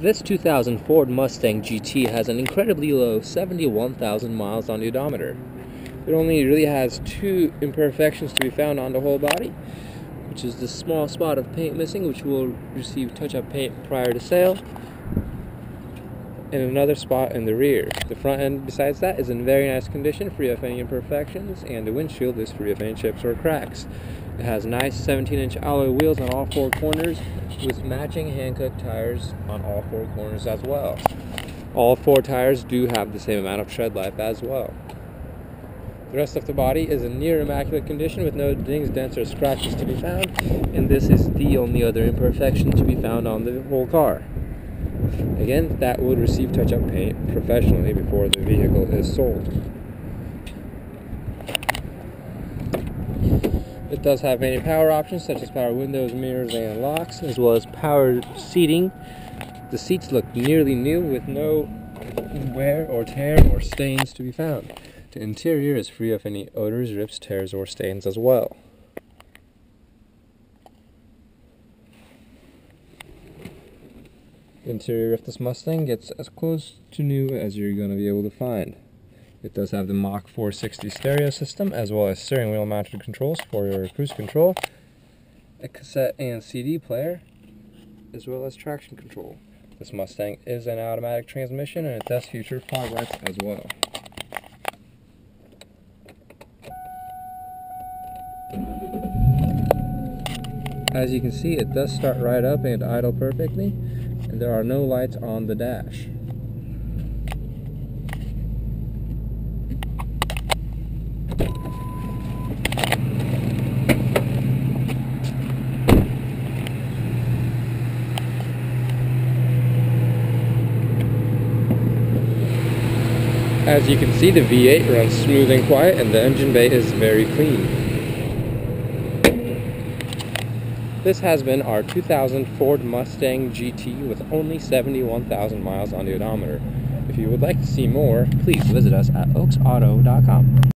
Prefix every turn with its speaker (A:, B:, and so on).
A: This 2000 Ford Mustang GT has an incredibly low 71,000 miles on the odometer. It only really has two imperfections to be found on the whole body, which is the small spot of paint missing, which will receive touch-up paint prior to sale, and another spot in the rear. The front end, besides that, is in very nice condition, free of any imperfections, and the windshield is free of any chips or cracks. It has nice 17-inch alloy wheels on all four corners with matching Hankook tires on all four corners as well. All four tires do have the same amount of tread life as well. The rest of the body is in near immaculate condition with no dings, dents, or scratches to be found, and this is the only other imperfection to be found on the whole car. Again, that would receive touch-up paint professionally before the vehicle is sold. It does have many power options such as power windows, mirrors, and locks, as well as power seating. The seats look nearly new with no wear or tear or stains to be found. The interior is free of any odors, rips, tears, or stains as well. Interior of this Mustang gets as close to new as you're going to be able to find. It does have the Mach 460 stereo system as well as steering wheel mounted controls for your cruise control, a cassette and CD player, as well as traction control. This Mustang is an automatic transmission and it does feature fog lights as well. As you can see, it does start right up and idle perfectly, there are no lights on the dash. As you can see, the V8 runs smooth and quiet, and the engine bay is very clean. This has been our 2000 Ford Mustang GT with only 71,000 miles on the odometer. If you would like to see more, please visit us at oakesauto.com.